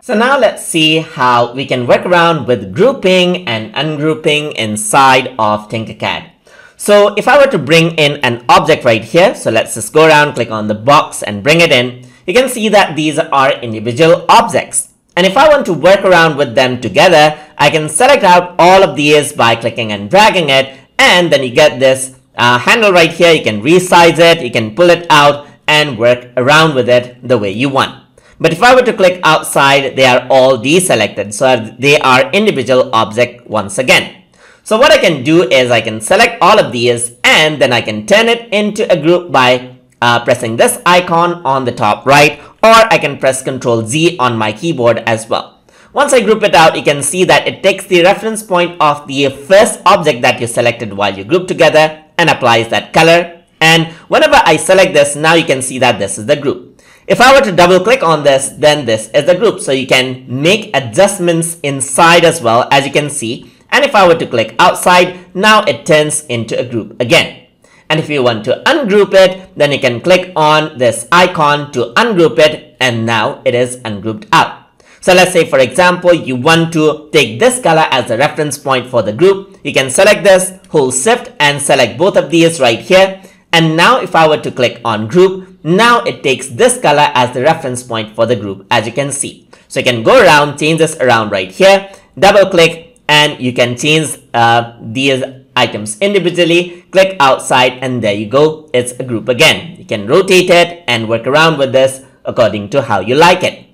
So now let's see how we can work around with grouping and ungrouping inside of Tinkercad. So if I were to bring in an object right here, so let's just go around, click on the box and bring it in, you can see that these are individual objects. And if I want to work around with them together, I can select out all of these by clicking and dragging it, and then you get this uh, handle right here. You can resize it, you can pull it out and work around with it the way you want. But if I were to click outside, they are all deselected. So they are individual object once again. So what I can do is I can select all of these and then I can turn it into a group by uh, pressing this icon on the top right or I can press Ctrl Z on my keyboard as well. Once I group it out, you can see that it takes the reference point of the first object that you selected while you group together and applies that color. And whenever I select this, now you can see that this is the group. If I were to double click on this, then this is the group. So you can make adjustments inside as well, as you can see. And if I were to click outside, now it turns into a group again. And if you want to ungroup it, then you can click on this icon to ungroup it and now it is ungrouped out. So let's say for example, you want to take this color as a reference point for the group. You can select this, hold shift and select both of these right here. And now if I were to click on group, now it takes this color as the reference point for the group as you can see. So you can go around, change this around right here, double click and you can change uh, these items individually. Click outside and there you go. It's a group again. You can rotate it and work around with this according to how you like it.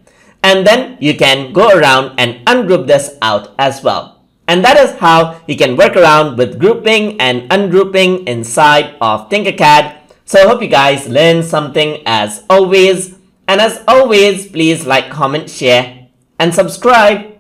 And then you can go around and ungroup this out as well. And that is how you can work around with grouping and ungrouping inside of Tinkercad so I hope you guys learned something as always. And as always please like comment share and subscribe